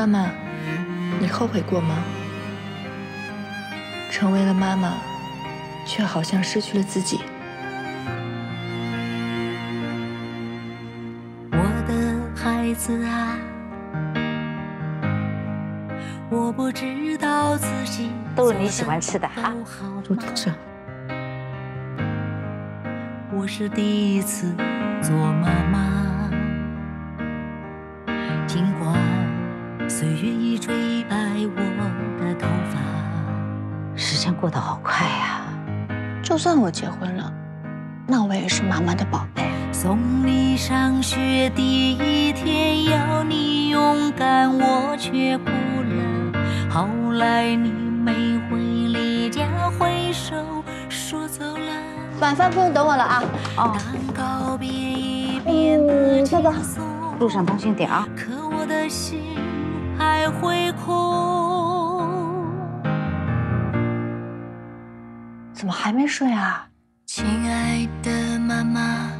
妈妈，你后悔过吗？成为了妈妈，却好像失去了自己。我的孩子啊，我不知道自己都是你喜欢吃的啊，都吃。我是第一次做妈妈，间过得好快呀！就算我结婚了，那我也是妈妈的宝贝。送你上学第一天，要你勇敢，我却哭了。后来你没回离家，挥手说走了。晚饭不用等我了啊！哦，路上当心点啊！可我的心还会空。怎么还没睡啊？亲爱的妈妈，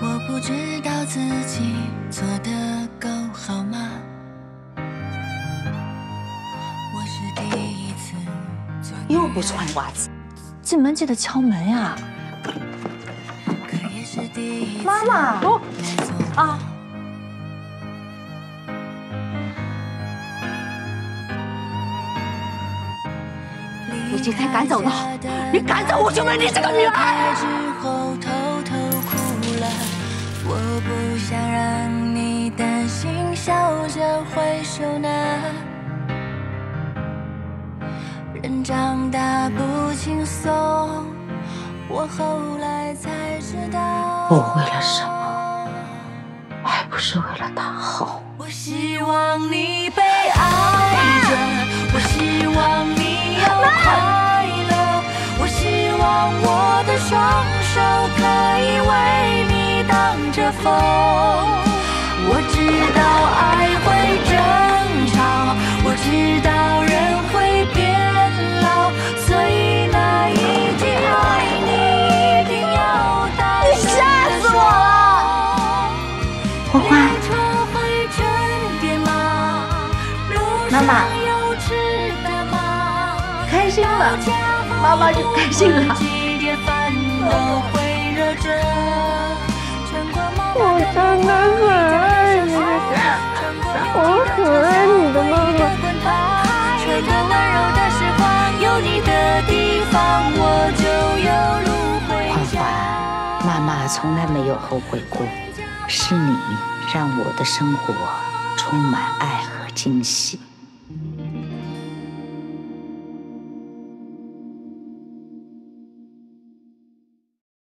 我不知道自己做的够好吗？我是第一次又不穿袜子，进门记得敲门呀！妈妈，哦啊。你今天赶走的，你赶走我就没你这个女儿。我不想让你担心，笑着挥手拿。人长大不轻松，我后来才知道。我为了什么？还不是为了他好。我希望你被爱风。我知道爱会争吵，我知道人会变老，所以那一天爱你一定要吓死我了！花花，妈妈，开心了，妈妈就开心了。真的很爱你，我很爱你的妈妈。欢欢，妈妈从来没有后悔过，是你让我的生活充满爱和惊喜。